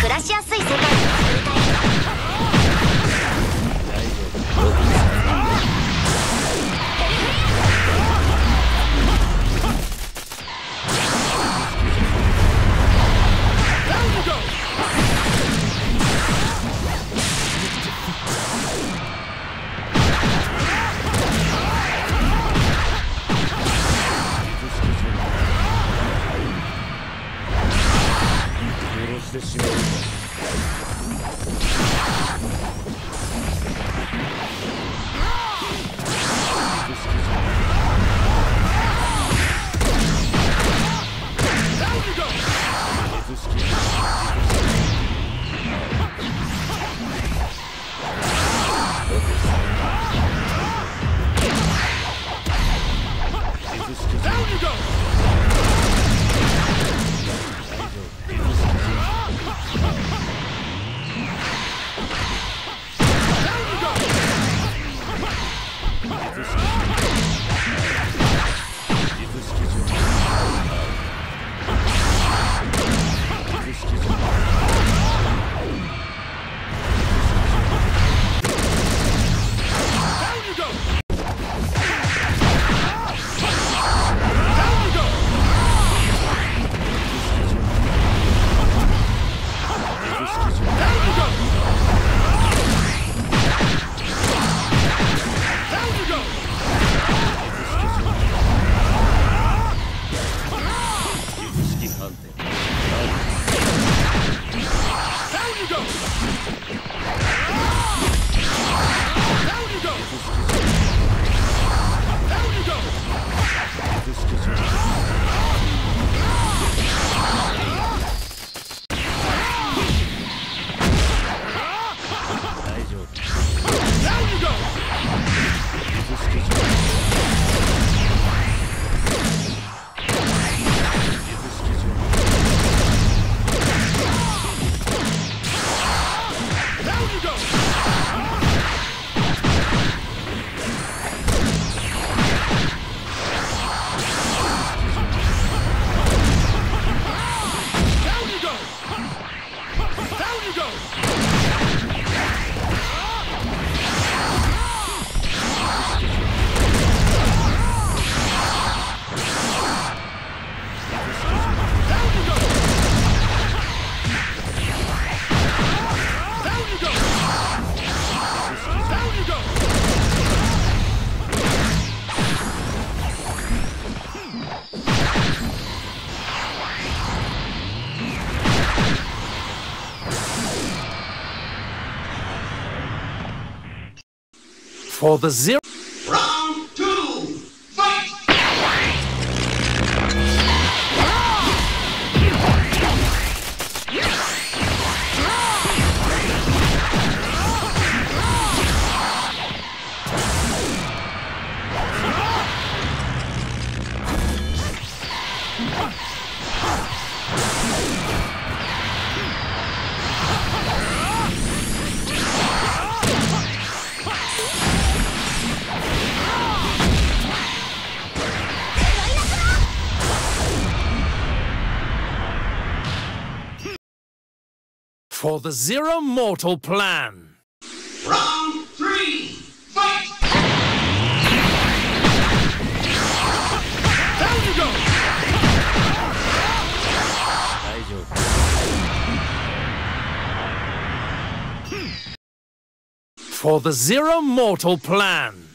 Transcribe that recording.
暮らしやすい世界を作りたい式 For the zero. for the Zero Mortal Plan. Round three, fight! For the Zero Mortal Plan.